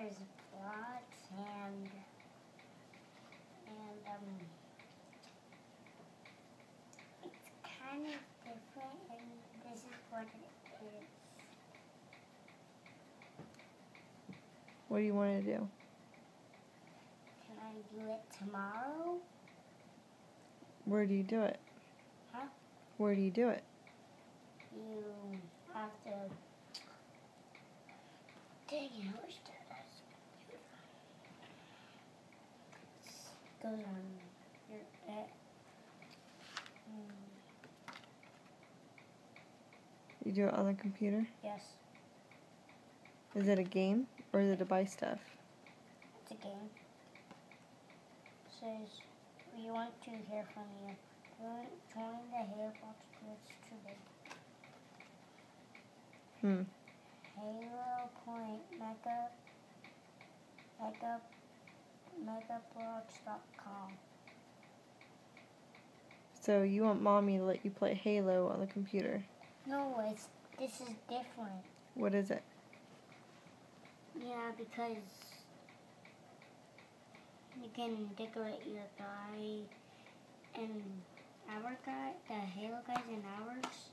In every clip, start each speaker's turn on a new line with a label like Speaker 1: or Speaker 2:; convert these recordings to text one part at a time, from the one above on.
Speaker 1: there's blocks and and um it's kind of different and this is what it is.
Speaker 2: What do you want to do?
Speaker 1: Can I do it tomorrow?
Speaker 2: Where do you do it?
Speaker 1: Huh?
Speaker 2: Where do you do it?
Speaker 1: You have to dang it, I wish that was goes on your
Speaker 2: You do it on the computer?
Speaker 1: yes,
Speaker 2: Is it a game or is it to buy stuff?
Speaker 1: it's a game. says we want to hear from you. Join, the Halo Box Glitch today.
Speaker 2: Hmm.
Speaker 1: Halo Point Mega Mega Megabloks.com.
Speaker 2: So you want mommy to let you play Halo on the computer.
Speaker 1: No, it's this is different.
Speaker 2: What is it?
Speaker 1: Yeah, because you can decorate your guy and our guy, the Halo guys in ours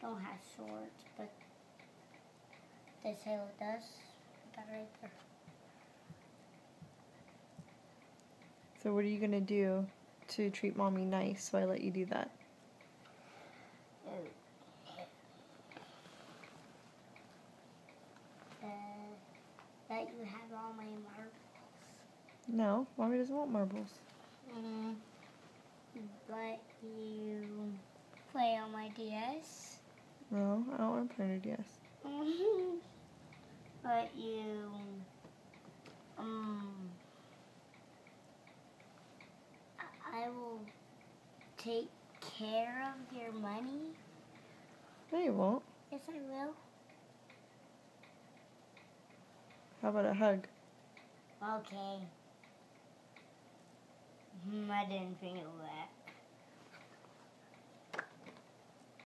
Speaker 1: don't have swords, but this Halo does. Got it right there.
Speaker 2: So what are you gonna do to treat mommy nice so I let you do that?
Speaker 1: Uh, that you have all my marbles.
Speaker 2: No, mommy doesn't want marbles.
Speaker 1: Mm, but you play on my DS.
Speaker 2: No, I don't want to play on your DS.
Speaker 1: but you um I- I will take care of your money.
Speaker 2: No, you won't.
Speaker 1: Yes, I will.
Speaker 2: How about a hug?
Speaker 1: Okay. Hmm, I didn't think of that.